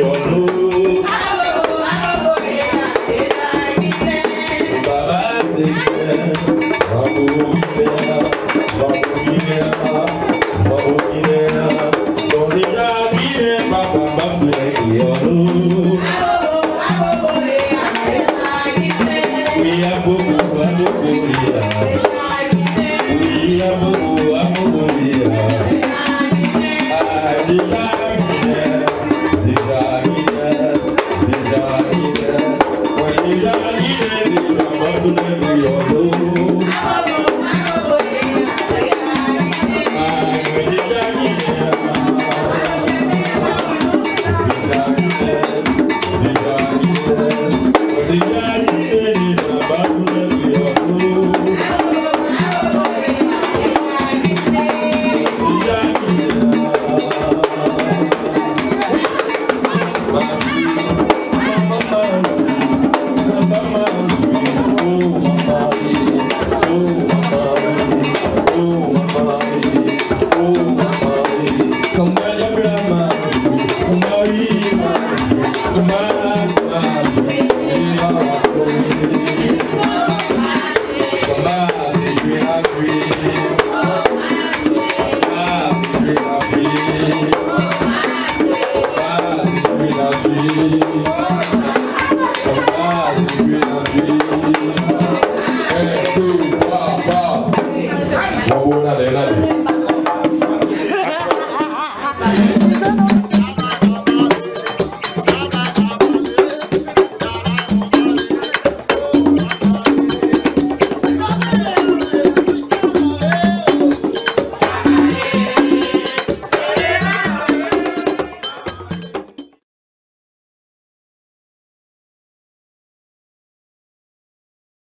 yo That's